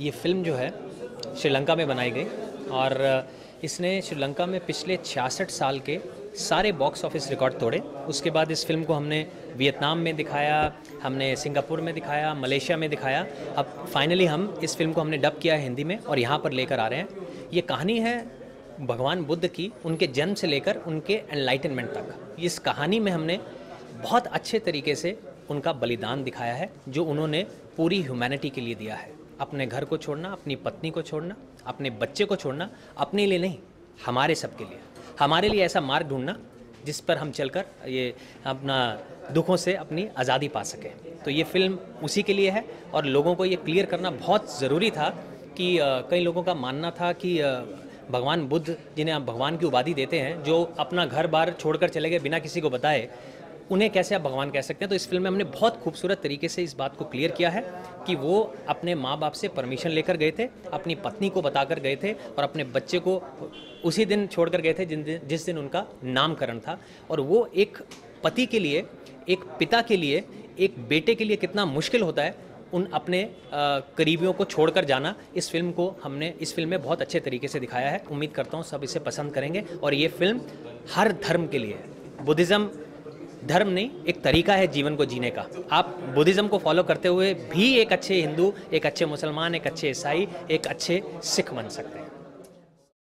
ये फ़िल्म जो है श्रीलंका में बनाई गई और इसने श्रीलंका में पिछले छियासठ साल के सारे बॉक्स ऑफ़िस रिकॉर्ड तोड़े। उसके बाद इस फ़िल्म को हमने वियतनाम में दिखाया, हमने सिंगापुर में दिखाया, मलेशिया में दिखाया। अब फाइनली हम इस फ़िल्म को हमने डब किया है हिंदी में और यहाँ पर लेकर आ रहे हैं। ये कहानी है भगवान बुद्ध की, उनके जन्म से लेकर उनके एनलाइटनमेंट तक। इस कहानी में हमने बहुत अच्छे तरीके से उनका बलिदान दिखाया है, जो उन्होंने पूरी ह्यूमैनिटी के लिए दिया है। अपने घर को छोड़ना, अपनी पत्नी को छोड़ना, अपने बच्चे को छोड़ना, अपने लिए नहीं, हमारे सब के लिए। हमारे लिए ऐसा मार्ग ढूंढना जिस पर हम चलकर ये अपना दुखों से अपनी आज़ादी पा सकें। तो ये फ़िल्म उसी के लिए है और लोगों को ये क्लियर करना बहुत ज़रूरी था कि कई लोगों का मानना था कि भगवान बुद्ध जिन्हें आप भगवान की उपाधि देते हैं, जो अपना घर बार छोड़कर चले गए बिना किसी को बताए उन्हें कैसे आप भगवान कह सकते हैं? तो इस फ़िल्म में हमने बहुत खूबसूरत तरीके से इस बात को क्लियर किया है कि वो अपने माँ बाप से परमिशन लेकर गए थे, अपनी पत्नी को बताकर गए थे और अपने बच्चे को उसी दिन छोड़कर गए थे जिन दिन, जिस दिन उनका नामकरण था। और वो एक पति के लिए, एक पिता के लिए, एक बेटे के लिए कितना मुश्किल होता है उन अपने करीबियों को छोड़कर जाना, इस फ़िल्म को हमने, इस फ़िल्म में बहुत अच्छे तरीके से दिखाया है। उम्मीद करता हूँ सब इसे पसंद करेंगे। और ये फ़िल्म हर धर्म के लिए बुद्धिज़्म धर्म नहीं, एक तरीका है जीवन को जीने का। आप बुद्धिज़्म को फॉलो करते हुए भी एक अच्छे हिंदू, एक अच्छे मुसलमान, एक अच्छे ईसाई, एक अच्छे सिख बन सकते हैं।